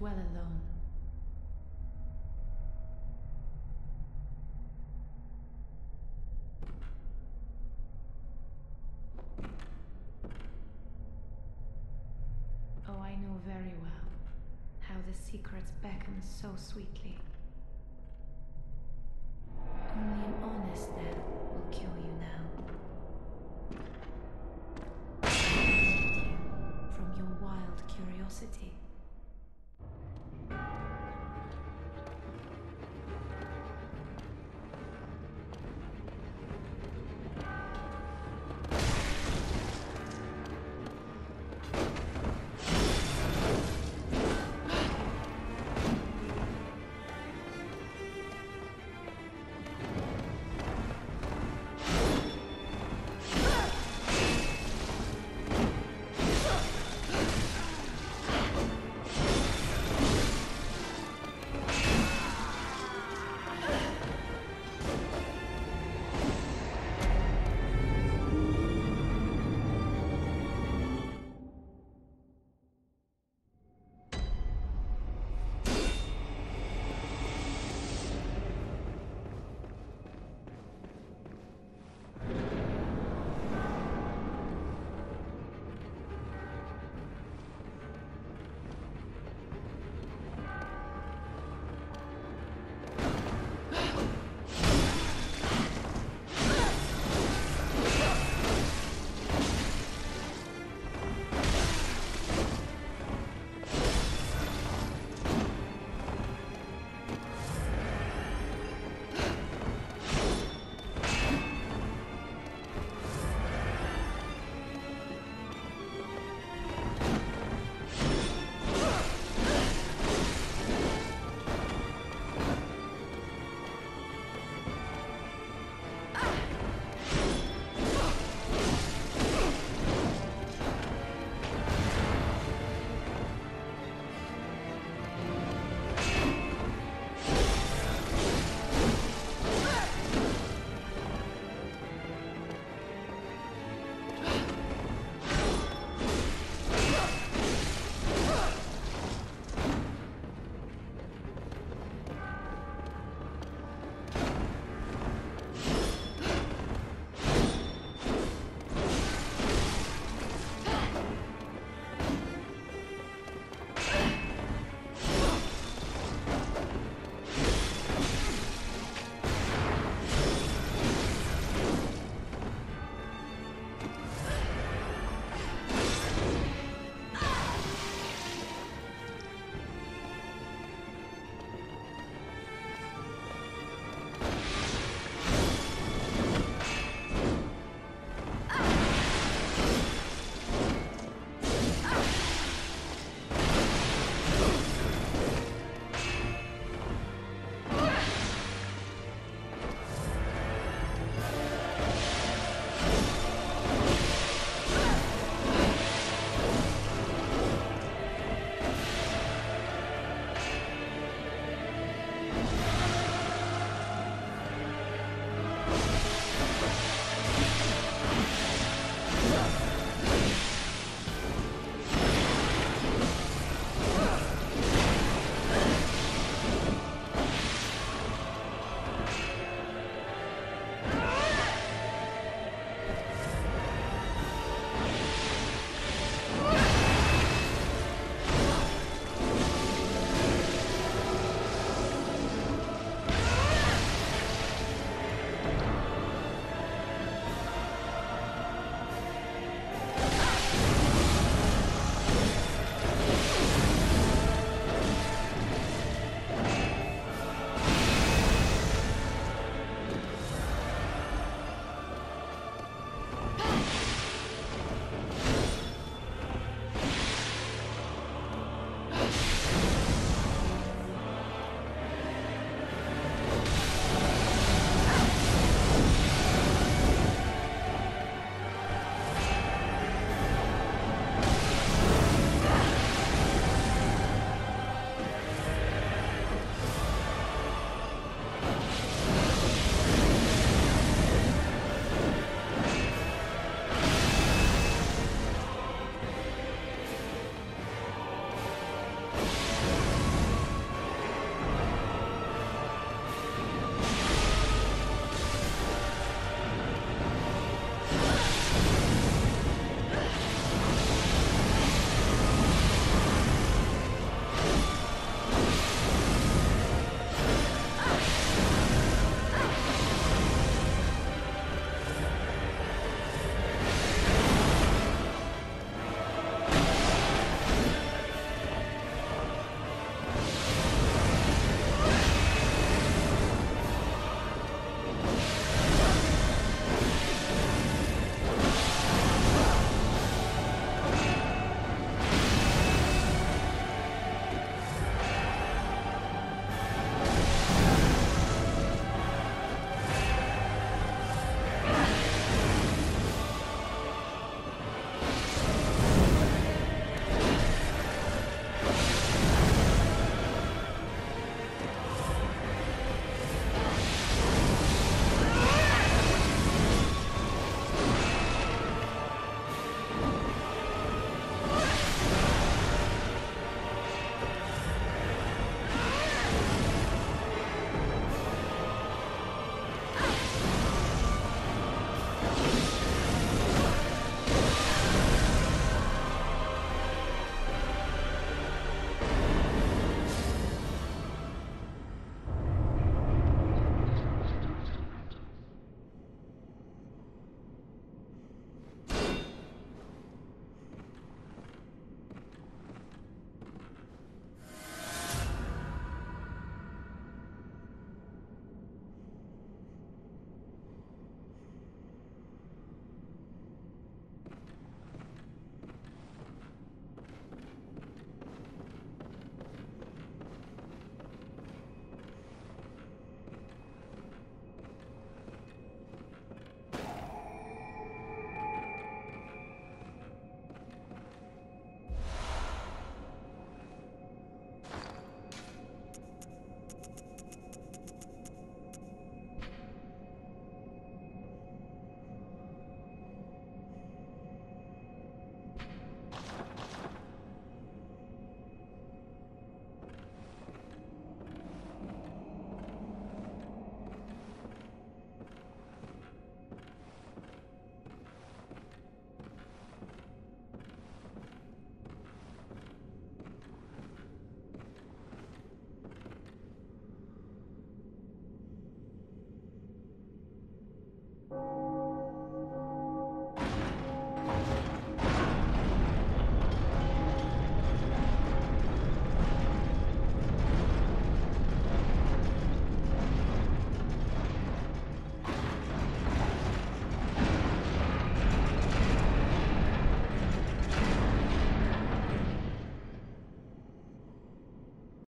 well alone. Oh, I know very well how the secrets beckon so sweetly. Only an honest death will kill you now. You from your wild curiosity.